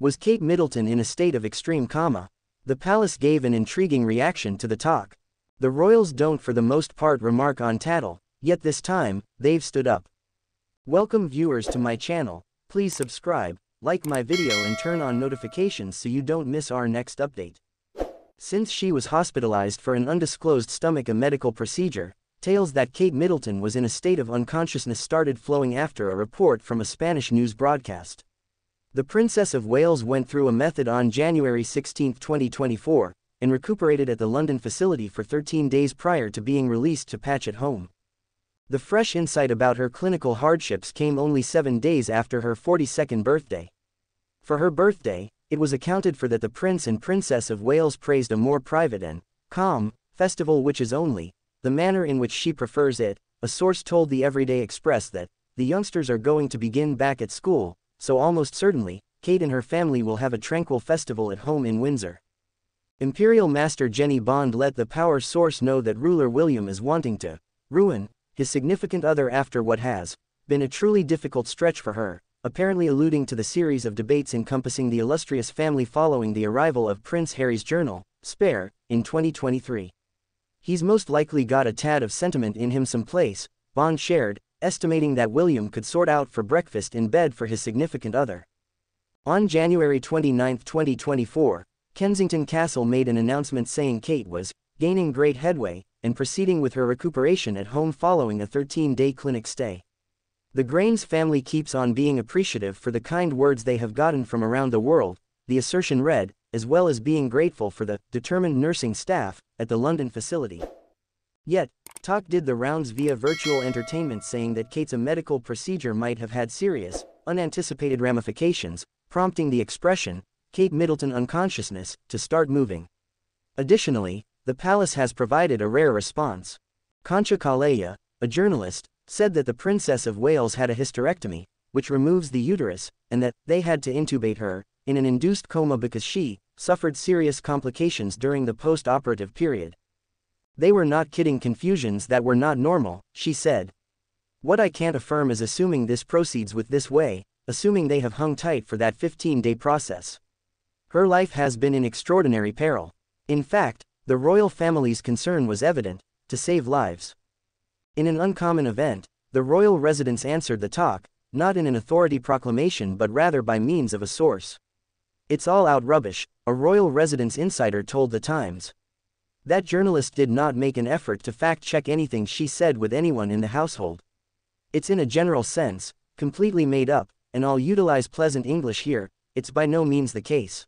Was Kate Middleton in a state of extreme coma? The palace gave an intriguing reaction to the talk. The royals don't for the most part remark on tattle, yet this time, they've stood up. Welcome viewers to my channel, please subscribe, like my video and turn on notifications so you don't miss our next update. Since she was hospitalized for an undisclosed stomach a medical procedure, tales that Kate Middleton was in a state of unconsciousness started flowing after a report from a Spanish news broadcast. The Princess of Wales went through a method on January 16, 2024, and recuperated at the London facility for 13 days prior to being released to patch at home. The fresh insight about her clinical hardships came only seven days after her 42nd birthday. For her birthday, it was accounted for that the Prince and Princess of Wales praised a more private and calm festival which is only the manner in which she prefers it, a source told the Everyday Express that the youngsters are going to begin back at school, so almost certainly, Kate and her family will have a tranquil festival at home in Windsor. Imperial Master Jenny Bond let the power source know that ruler William is wanting to ruin his significant other after what has been a truly difficult stretch for her, apparently alluding to the series of debates encompassing the illustrious family following the arrival of Prince Harry's journal, Spare, in 2023. He's most likely got a tad of sentiment in him someplace, Bond shared, estimating that William could sort out for breakfast in bed for his significant other. On January 29, 2024, Kensington Castle made an announcement saying Kate was gaining great headway and proceeding with her recuperation at home following a 13-day clinic stay. The Grains family keeps on being appreciative for the kind words they have gotten from around the world, the assertion read, as well as being grateful for the determined nursing staff at the London facility. Yet, talk did the rounds via virtual entertainment saying that Kate's a medical procedure might have had serious, unanticipated ramifications, prompting the expression, Kate Middleton unconsciousness, to start moving. Additionally, the palace has provided a rare response. Concha Calleja, a journalist, said that the Princess of Wales had a hysterectomy, which removes the uterus, and that they had to intubate her, in an induced coma because she suffered serious complications during the post-operative period. They were not kidding confusions that were not normal, she said. What I can't affirm is assuming this proceeds with this way, assuming they have hung tight for that 15-day process. Her life has been in extraordinary peril. In fact, the royal family's concern was evident, to save lives. In an uncommon event, the royal residence answered the talk, not in an authority proclamation but rather by means of a source. It's all out rubbish, a royal residence insider told the Times. That journalist did not make an effort to fact-check anything she said with anyone in the household. It's in a general sense, completely made up, and I'll utilize pleasant English here, it's by no means the case.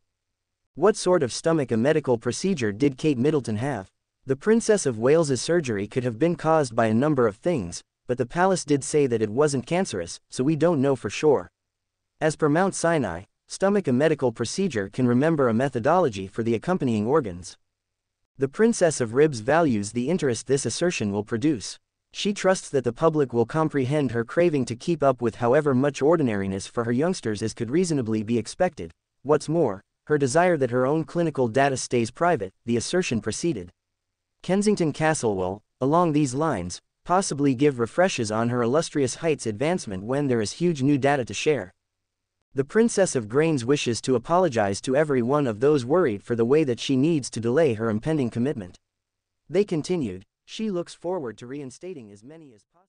What sort of stomach a medical procedure did Kate Middleton have? The Princess of Wales's surgery could have been caused by a number of things, but the palace did say that it wasn't cancerous, so we don't know for sure. As per Mount Sinai, stomach a medical procedure can remember a methodology for the accompanying organs. The Princess of Ribs values the interest this assertion will produce. She trusts that the public will comprehend her craving to keep up with however much ordinariness for her youngsters as could reasonably be expected. What's more, her desire that her own clinical data stays private, the assertion proceeded. Kensington Castle will, along these lines, possibly give refreshes on her illustrious heights advancement when there is huge new data to share. The Princess of Grains wishes to apologize to every one of those worried for the way that she needs to delay her impending commitment. They continued, she looks forward to reinstating as many as possible.